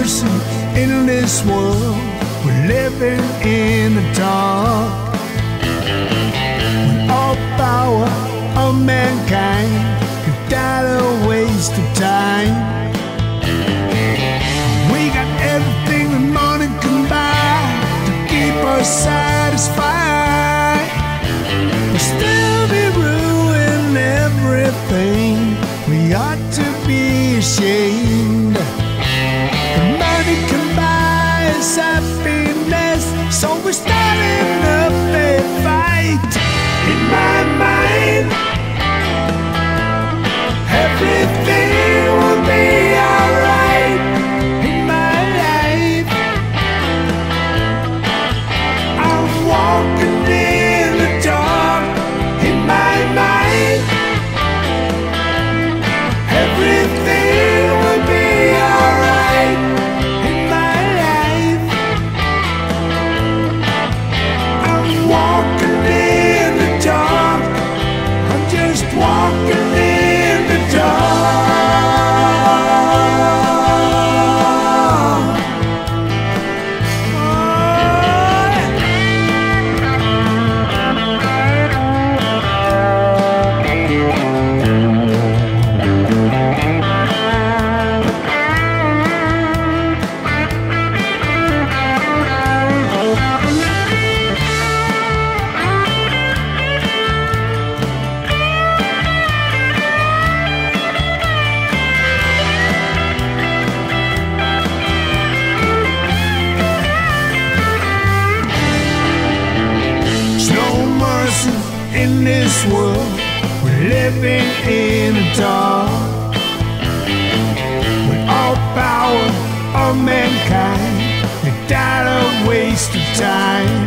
person in this world. We're living in the dark. When all power of mankind could die a waste of time. accept person in this world. We're living in the dark. When all power of mankind, it died a waste of time.